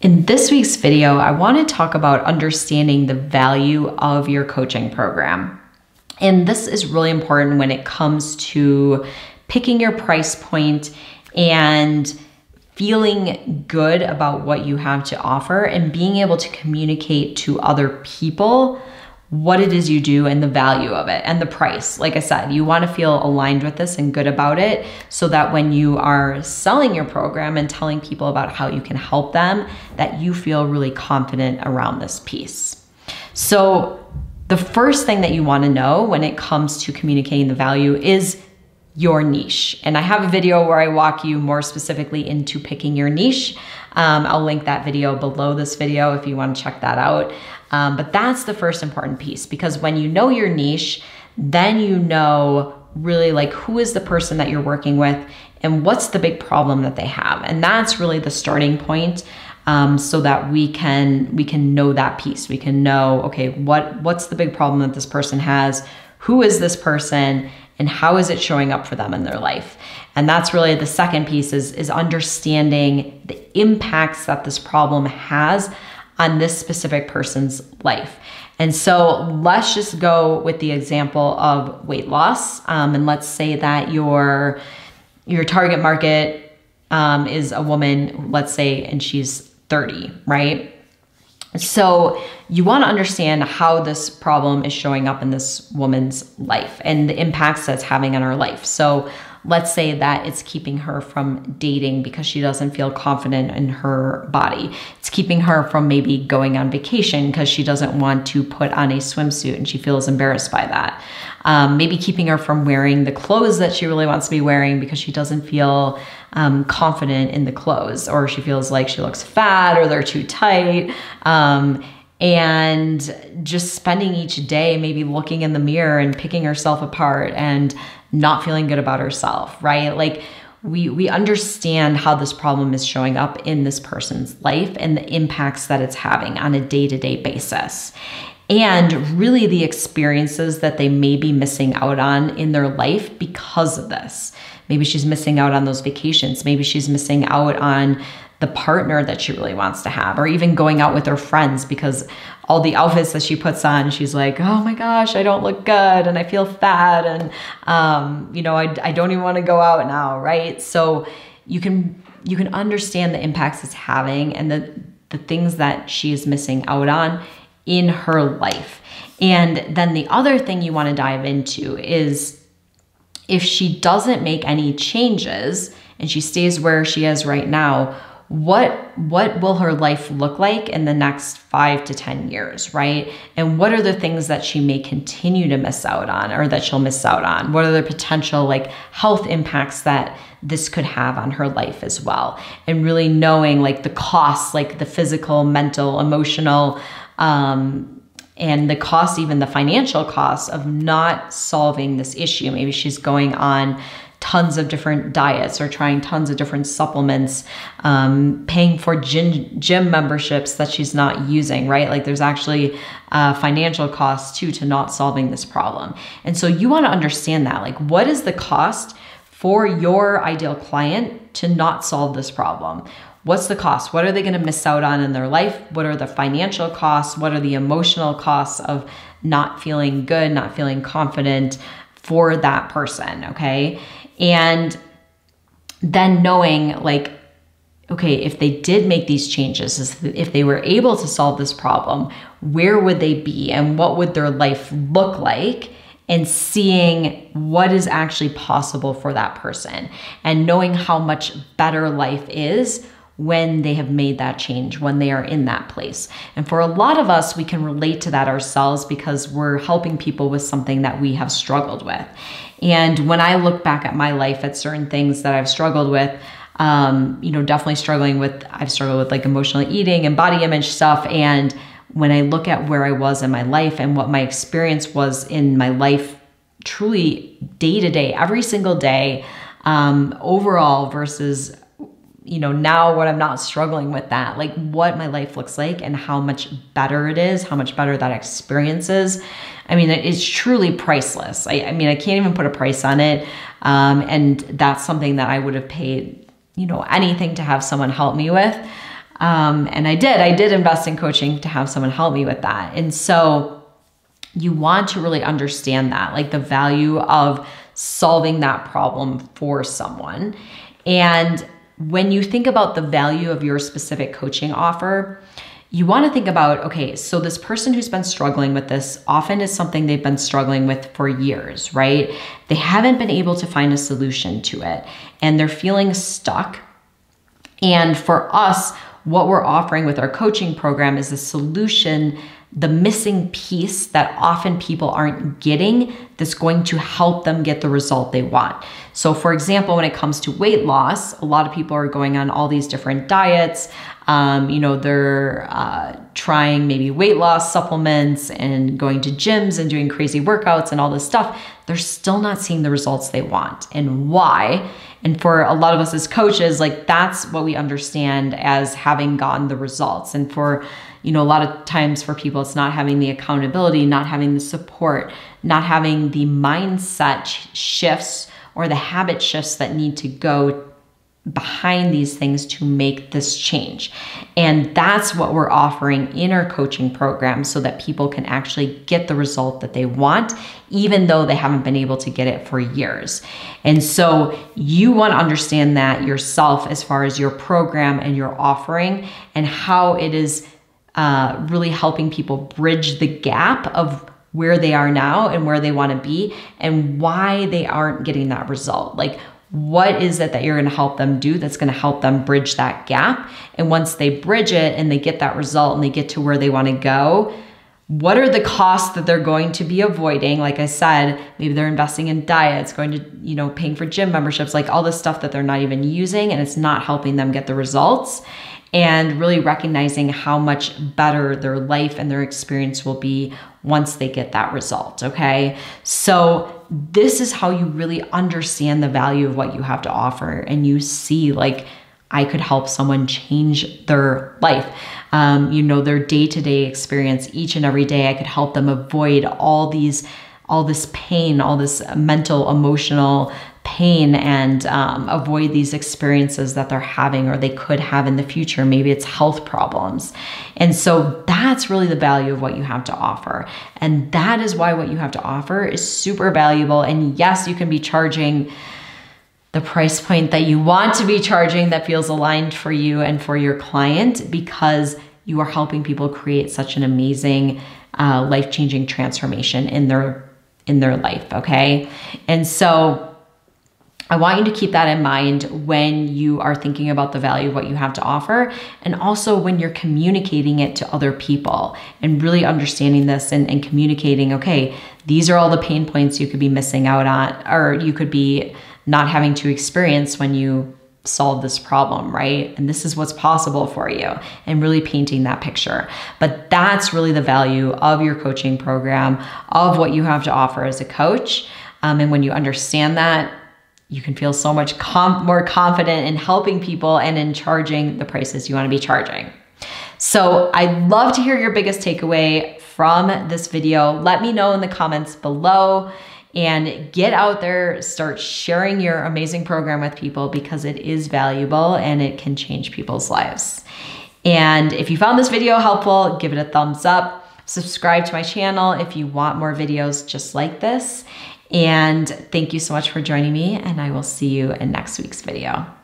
In this week's video, I want to talk about understanding the value of your coaching program. And this is really important when it comes to picking your price point and feeling good about what you have to offer and being able to communicate to other people what it is you do and the value of it and the price. Like I said, you want to feel aligned with this and good about it so that when you are selling your program and telling people about how you can help them, that you feel really confident around this piece. So, the first thing that you want to know when it comes to communicating the value is your niche. And I have a video where I walk you more specifically into picking your niche. Um, I'll link that video below this video if you want to check that out. Um, but that's the first important piece because when you know your niche, then you know really like who is the person that you're working with and what's the big problem that they have. And that's really the starting point. Um, so that we can we can know that piece. We can know okay, what what's the big problem that this person has? Who is this person? And how is it showing up for them in their life? And that's really the second piece is, is understanding the impacts that this problem has on this specific person's life. And so let's just go with the example of weight loss. Um, and let's say that your your target market um, is a woman, let's say, and she's 30, right? So you want to understand how this problem is showing up in this woman's life and the impacts that's having on her life. So let's say that it's keeping her from dating because she doesn't feel confident in her body. It's keeping her from maybe going on vacation because she doesn't want to put on a swimsuit and she feels embarrassed by that. Um, maybe keeping her from wearing the clothes that she really wants to be wearing because she doesn't feel um, confident in the clothes or she feels like she looks fat or they're too tight. Um, and just spending each day maybe looking in the mirror and picking herself apart and not feeling good about herself, right? Like we we understand how this problem is showing up in this person's life and the impacts that it's having on a day-to-day basis. And really the experiences that they may be missing out on in their life because of this. Maybe she's missing out on those vacations. Maybe she's missing out on the partner that she really wants to have, or even going out with her friends because all the outfits that she puts on, she's like, oh my gosh, I don't look good and I feel fat and, um, you know, I, I don't even want to go out now, right? So you can you can understand the impacts it's having and the the things that she is missing out on in her life. And then the other thing you want to dive into is if she doesn't make any changes and she stays where she is right now, what what will her life look like in the next 5 to 10 years right? And what are the things that she may continue to miss out on or that she'll miss out on? What are the potential like health impacts that this could have on her life as well? And really knowing like the costs like the physical mental emotional um, and the cost even the financial costs of not solving this issue. Maybe she's going on tons of different diets or trying tons of different supplements, um, paying for gym, gym memberships that she's not using, right? Like there's actually uh, financial costs too to not solving this problem. And so you want to understand that. Like, what is the cost for your ideal client to not solve this problem? What's the cost? What are they going to miss out on in their life? What are the financial costs? What are the emotional costs of not feeling good, not feeling confident for that person? Okay. And then knowing like, okay, if they did make these changes, if they were able to solve this problem, where would they be and what would their life look like? And seeing what is actually possible for that person and knowing how much better life is when they have made that change, when they are in that place. And for a lot of us, we can relate to that ourselves because we're helping people with something that we have struggled with. And when I look back at my life at certain things that I've struggled with, um, you know, definitely struggling with, I've struggled with like emotional eating and body image stuff. And when I look at where I was in my life and what my experience was in my life, truly day to day, every single day, um, overall versus you know, now when I'm not struggling with that, like what my life looks like and how much better it is, how much better that experience is. I mean, it's truly priceless. I, I mean, I can't even put a price on it. Um, and that's something that I would have paid, you know, anything to have someone help me with. Um, and I did, I did invest in coaching to have someone help me with that. And so you want to really understand that, like the value of solving that problem for someone. And when you think about the value of your specific coaching offer, you want to think about okay, so this person who's been struggling with this often is something they've been struggling with for years, right? They haven't been able to find a solution to it and they're feeling stuck. And for us, what we're offering with our coaching program is a solution the missing piece that often people aren't getting that's going to help them get the result they want. So, for example, when it comes to weight loss, a lot of people are going on all these different diets. Um, you know, they're uh, trying maybe weight loss supplements and going to gyms and doing crazy workouts and all this stuff. They're still not seeing the results they want. And why? And for a lot of us as coaches, like that's what we understand as having gotten the results. And for you know, a lot of times for people, it's not having the accountability, not having the support, not having the mindset shifts or the habit shifts that need to go behind these things to make this change. And that's what we're offering in our coaching program so that people can actually get the result that they want, even though they haven't been able to get it for years. And so you want to understand that yourself as far as your program and your offering and how it is uh, really helping people bridge the gap of where they are now and where they want to be and why they aren't getting that result. Like, what is it that you're going to help them do that's going to help them bridge that gap? And once they bridge it and they get that result and they get to where they want to go, what are the costs that they're going to be avoiding like i said maybe they're investing in diets going to you know paying for gym memberships like all this stuff that they're not even using and it's not helping them get the results and really recognizing how much better their life and their experience will be once they get that result. Okay. So, this is how you really understand the value of what you have to offer, and you see, like, I could help someone change their life. Um, you know, their day to day experience each and every day. I could help them avoid all these, all this pain, all this mental, emotional pain and um, avoid these experiences that they're having or they could have in the future. Maybe it's health problems. And so that's really the value of what you have to offer. And that is why what you have to offer is super valuable. And yes, you can be charging the price point that you want to be charging that feels aligned for you and for your client because you are helping people create such an amazing uh, life-changing transformation in their in their life okay? And so I want you to keep that in mind when you are thinking about the value of what you have to offer, and also when you're communicating it to other people and really understanding this and, and communicating, okay, these are all the pain points you could be missing out on, or you could be not having to experience when you solve this problem, right? And this is what's possible for you, and really painting that picture. But that's really the value of your coaching program, of what you have to offer as a coach. Um, and when you understand that, you can feel so much com- more confident in helping people and in charging the prices you want to be charging. So I'd love to hear your biggest takeaway from this video. Let me know in the comments below and get out there, start sharing your amazing program with people because it is valuable and it can change people's lives. And if you found this video helpful, give it a thumbs up. Subscribe to my channel if you want more videos just like this. And thank you so much for joining me, and I will see you in next week's video.